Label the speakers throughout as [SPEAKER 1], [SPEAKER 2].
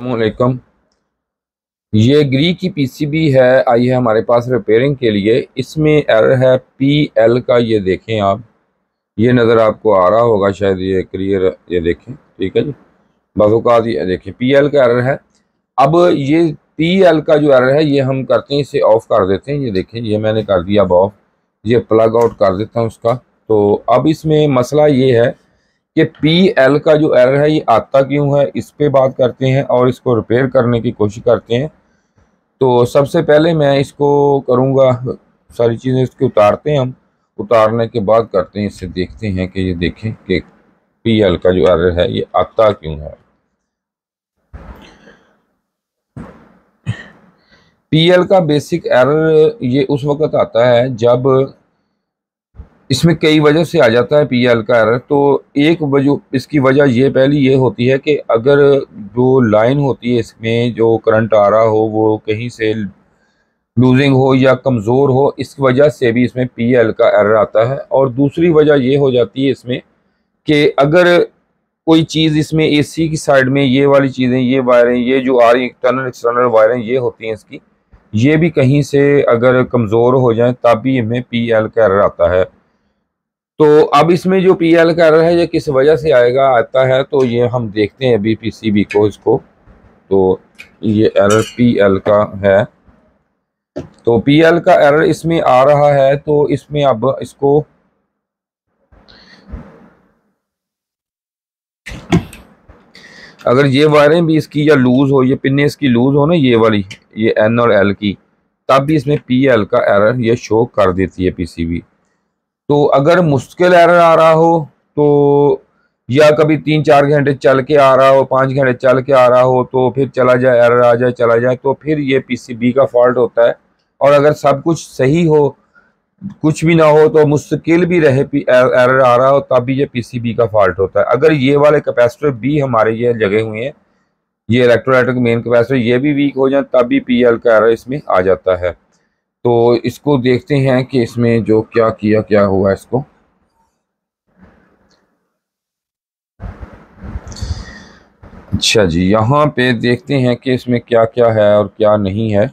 [SPEAKER 1] अलैक्म ये ग्री की पीसीबी है, आई है हमारे पास रिपेयरिंग के लिए। इसमें एरर है पी एल का ये देखें आप। ये नज़र आपको आ रहा होगा, शायद ये क्लियर ये देखें, ठीक है जी? बाज़ात ये देखें पी एल का एरर है। अब ये पी एल का जो एरर है, ये हम करते हैं, इसे ऑफ़ कर देते हैं। ये देखें, ये मैंने कर दिया अब ऑफ़ ये प्लग आउट कर देता हूँ उसका। तो अब इसमें मसला ये है कि पी एल का जो एरर है, ये आता क्यों है, इस पर बात करते हैं और इसको रिपेयर करने की कोशिश करते हैं। तो सबसे पहले मैं इसको करूँगा, सारी चीज़ें इसके उतारते हैं हम। उतारने के बाद करते हैं, इससे देखते हैं कि ये देखें कि पी एल का जो एरर है, ये आता क्यों है। पी एल का बेसिक एरर ये उस वक्त आता है जब इसमें कई वजह से आ जाता है पी एल का एरर तो एक वजह, इसकी वजह ये, पहली ये होती है कि अगर जो लाइन होती है, इसमें जो करंट आ रहा हो, वो कहीं से लूजिंग हो या कमज़ोर हो, इस वजह से भी इसमें पी एल का एरर आता है। और दूसरी वजह ये हो जाती है इसमें कि अगर कोई चीज़ इसमें एसी की साइड में ये वाली चीज़ें, ये वायरें ये जो आ रही इंटरनल एक्सटर्नल वायरें ये होती हैं इसकी, ये भी कहीं से अगर कमज़ोर हो जाए, तब भी हमें पी एल का एरर आता है। तो अब इसमें जो पी एल का एरर है, ये किस वजह से आएगा, आता है तो ये हम देखते हैं अभी पी सी बी को। इसको तो ये एरर पी एल का है। तो पी एल का एरर इसमें आ रहा है तो इसमें अब इसको अगर ये वायरें भी इसकी या लूज हो, ये पिन्ने इसकी लूज हो ना, ये वाली, ये एन और एल की, तब भी इसमें पी एल का एरर ये शो कर देती है पीसीबी तो अगर मुश्किल एरर आ रहा हो तो या कभी तीन चार घंटे चल के आ रहा हो, पाँच घंटे चल के आ रहा हो तो फिर चला जाए एरर आ जाए, चला जाए तो फिर ये पीसीबी का फॉल्ट होता है। और अगर सब कुछ सही हो, कुछ भी ना हो तो मुश्किल भी रहे एरर आ रहा हो, तब भी ये पीसीबी का फॉल्ट होता है। अगर ये वाले कैपेसिटर भी हमारे ये लगे हुए हैं, ये इलेक्ट्रोलाइटिक मेन कैपेसिटर ये भी वीक हो जाए, तब भी पी का एरर इसमें आ जाता है। तो इसको देखते हैं कि इसमें जो क्या किया, क्या हुआ इसको। अच्छा जी, यहाँ पे देखते हैं कि इसमें क्या क्या है और क्या नहीं है।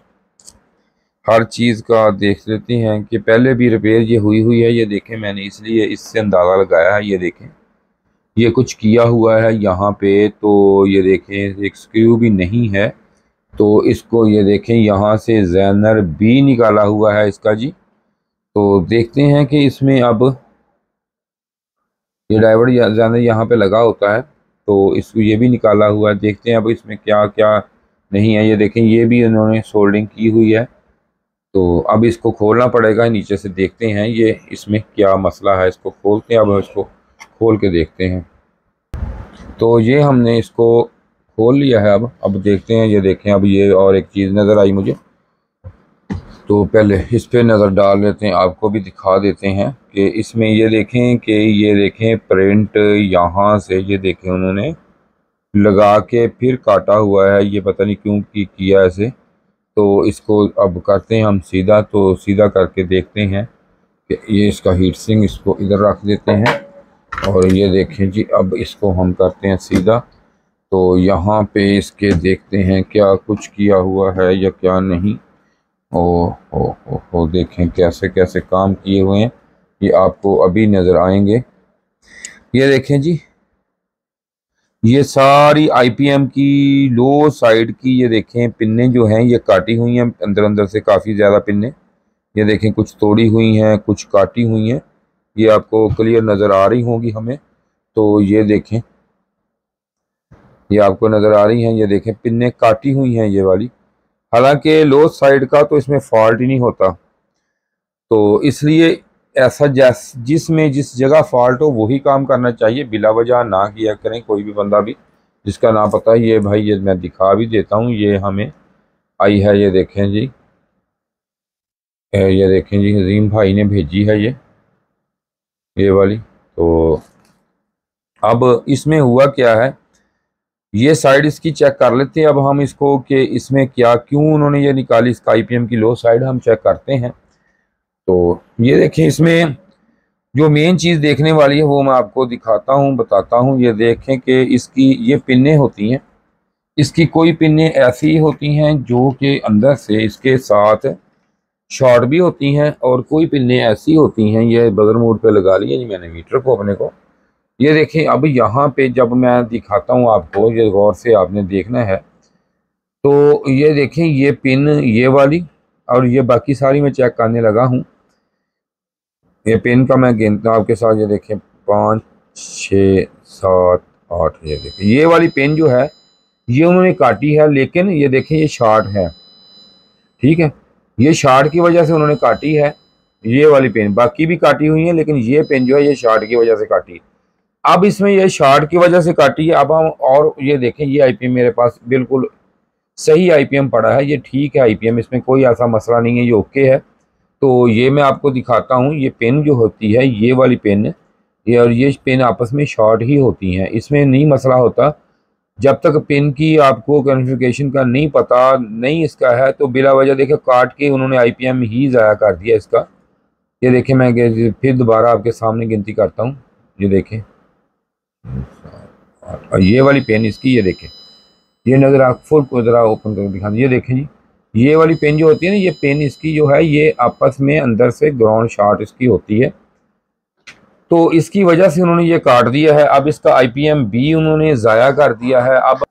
[SPEAKER 1] हर चीज़ का देख लेते हैं कि पहले भी रिपेयर ये हुई हुई है, ये देखें मैंने इसलिए इससे अंदाज़ा लगाया है, ये देखें। ये कुछ किया हुआ है यहाँ पे तो ये देखें, एक स्क्रू भी नहीं है। तो इसको ये देखें, यहाँ से जैनर बी निकाला हुआ है इसका जी। तो देखते हैं कि इसमें अब ये डाइवर्ट जैनर यहाँ पे लगा होता है तो इसको ये भी निकाला हुआ है। देखते हैं अब इसमें क्या क्या नहीं है। ये देखें, ये भी उन्होंने सोल्डिंग की हुई है। तो अब इसको खोलना पड़ेगा, नीचे से देखते हैं ये इसमें क्या मसला है। इसको खोलते हैं, अब इसको खोल के देखते हैं। तो ये हमने इसको खोल लिया है अब। अब देखते हैं, ये देखें, अब ये और एक चीज़ नज़र आई मुझे। तो पहले इस पर नज़र डाल लेते हैं, आपको भी दिखा देते हैं कि इसमें ये देखें कि ये देखें प्रिंट यहाँ से ये देखें उन्होंने, लगा के फिर काटा हुआ है, ये पता नहीं क्यों की किया ऐसे। तो इसको अब करते हैं हम सीधा तो सीधा करके देखते हैं कि ये इसका हीट सिंग इसको इधर रख देते हैं। और ये देखें जी, अब इसको हम करते हैं सीधा। तो यहाँ पे इसके देखते हैं क्या कुछ किया हुआ है या क्या नहीं। ओ हो हो हो देखें कैसे कैसे काम किए हुए हैं। ये आपको अभी नज़र आएँगे। ये देखें जी। ये सारी आईपीएम की, लो साइड की ये देखें पिन्ने जो हैं, ये काटी हुई हैं, अंदर अंदर से काफ़ी ज़्यादा पिन्ने। ये देखें कुछ तोड़ी हुई हैं, कुछ काटी हुई हैं। ये आपको क्लियर नज़र आ रही होंगी हमें। तो ये देखें। ये आपको नज़र आ रही हैं, ये देखें, पिन्ने काटी हुई हैं ये वाली। हालाँकि लो साइड का तो इसमें फॉल्ट ही नहीं होता। तो इसलिए ऐसा जैस, जिसमें जिस जगह फॉल्ट हो, वही काम करना चाहिए। बिला वजह ना किया करें कोई भी बंदा भी, जिसका ना पता ये भाई, ये मैं दिखा भी देता हूँ, ये हमें आई है, ये देखें जी। ये देखें जी, हजीम भाई ने भेजी है ये ये वाली। तो अब इसमें हुआ क्या है? ये साइड इसकी चेक कर लेते हैं। अब हम इसको कि इसमें क्या, क्यों उन्होंने ये निकाली? इसका आईपीएम की लो साइड हम चेक करते हैं। तो ये देखें, इसमें जो मेन चीज़ देखने वाली है, वो मैं आपको दिखाता हूँ, बताता हूँ। ये देखें कि इसकी, ये पिन्ने होती हैं। इसकी कोई पिनें ऐसी होती हैं जो कि अंदर से इसके साथ शॉर्ट भी होती हैं और कोई पिनें ऐसी होती हैं। ये बदर मोड पे लगा लिया जी मैंने मीटर को अपने को। ये देखें, अब यहाँ पे जब मैं दिखाता हूँ आपको, ये गौर से आपने देखना है तो ये देखें, ये पिन, ये वाली, और ये बाकी सारी मैं चेक करने लगा हूँ। ये पिन का मैं गिनता हूँ आपके साथ ये देखें, पाँच, छ, सात, आठ, ये देखें। ये वाली पेन जो है, ये उन्होंने काटी है, लेकिन ये देखें, ये शार्ट है। ठीक है? ये शार्ट की वजह से उन्होंने काटी है, ये वाली पेन। बाकी भी काटी हुई है, लेकिन ये पेन जो है, ये शार्ट की वजह से काटी। अब इसमें ये शार्ट की वजह से काटी है। अब हम और ये देखें, ये आईपीएम मेरे पास बिल्कुल सही आईपीएम पड़ा है। ये ठीक है आईपीएम इसमें कोई ऐसा मसला नहीं है, ये ओके है। तो ये मैं आपको दिखाता हूँ, ये पेन जो होती है, ये वाली पेन ये और ये पेन आपस में शॉर्ट ही होती हैं। इसमें नहीं मसला होता। जब तक पेन की आपको कन्फिकेशन का नहीं पता, नहीं इसका है तो बिला वजह देखे काट के उन्होंने आईपीएम ही ज़ाया कर दिया इसका। ये देखें, मैं फिर दोबारा आपके सामने गिनती करता हूँ। ये देखें। और ये वाली पेन इसकी, ये देखें। ये नज़र आप फुल को ज़रा ओपन करके दिखा ये देखें जी, ये वाली पेन जो होती है ना, ये पेन इसकी जो है, ये आपस में अंदर से ग्राउंड शार्ट इसकी होती है। तो इसकी वजह से उन्होंने ये काट दिया है। अब इसका आईपीएम बी उन्होंने ज़ाया कर दिया है। अब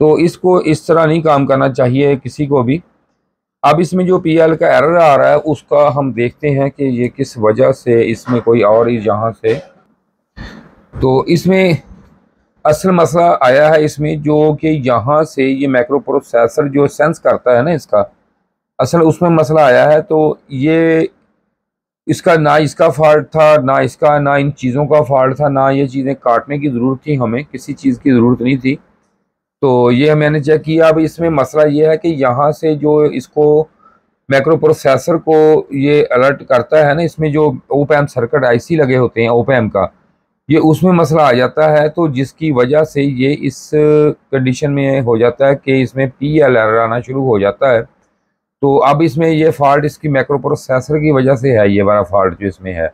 [SPEAKER 1] तो इसको इस तरह नहीं काम करना चाहिए किसी को भी। अब इसमें जो पीएल का एरर आ रहा है, उसका हम देखते हैं कि ये किस वजह से इसमें कोई और यहाँ से तो इसमें असल मसला आया है इसमें जो कि यहाँ से ये माइक्रो प्रोसेसर जो सेंस करता है ना इसका, असल उसमें मसला आया है तो ये इसका ना इसका फॉल्ट था, ना इसका, ना इन चीज़ों का फॉल्ट था, ना ये चीज़ें काटने की ज़रूरत थी हमें, किसी चीज़ की ज़रूरत नहीं थी। तो ये मैंने चेक किया, अब इसमें मसला ये है कि यहाँ से जो इसको माइक्रो प्रोसेसर को ये अलर्ट करता है ना, इसमें जो ओपैम सर्किट आईसी लगे होते हैं ओपैम का ये उसमें मसला आ जाता है तो जिसकी वजह से ये इस कंडीशन में हो जाता है कि इसमें पी एल आना शुरू हो जाता है। तो अब इसमें ये फॉल्ट इसकी माइक्रो प्रोसेसर की वजह से है, ये वाला फॉल्ट जो इसमें है।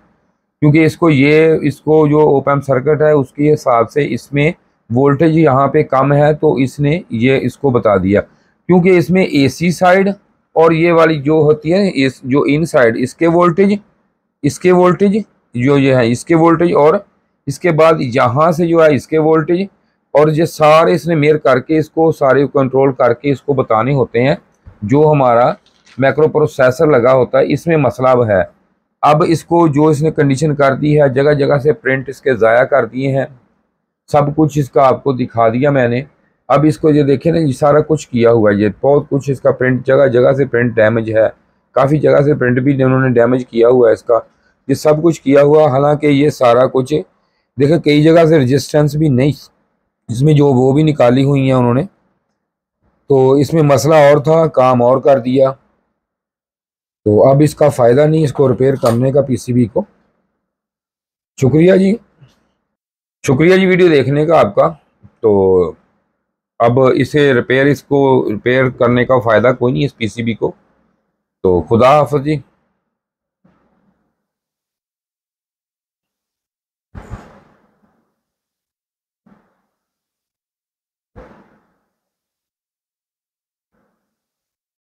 [SPEAKER 1] क्योंकि इसको ये, इसको जो ओपन सर्किट है, उसके हिसाब से इसमें वोल्टेज यहाँ पे कम है तो इसने ये इसको बता दिया। क्योंकि इसमें एसी साइड और ये वाली जो होती है, इस जो इन साइड इसके वोल्टेज इसके वोल्टेज जो ये है, इसके वोल्टेज और इसके बाद यहाँ से जो है इसके वोल्टेज और ये सारे इसने मेयर करके इसको, सारे कंट्रोल करके इसको बताने होते हैं, जो हमारा माइक्रो प्रोसेसर लगा होता है, इसमें मसला है। अब इसको जो इसने कंडीशन कर दी है जगह जगह से प्रिंट इसके ज़ाया कर दिए हैं, सब कुछ इसका आपको दिखा दिया मैंने। अब इसको ये देखें ना, ये सारा कुछ किया हुआ है, ये बहुत कुछ इसका प्रिंट जगह जगह से प्रिंट डैमेज है, काफ़ी जगह से प्रिंट भी उन्होंने डैमेज किया हुआ है इसका। ये सब कुछ किया हुआ, हालाँकि ये सारा कुछ देखे, कई जगह से रजिस्टेंस भी नहीं। इसमें जो वो भी निकाली हुई हैं उन्होंने। तो इसमें मसला और था, काम और कर दिया। तो अब इसका फ़ायदा नहीं, इसको रिपेयर करने का पीसीबी को। शुक्रिया जी। शुक्रिया जी वीडियो देखने का आपका। तो अब इसे रिपेयर इसको रिपेयर करने का फ़ायदा कोई नहीं इस पीसीबी को। तो खुदा हाफ़ जी।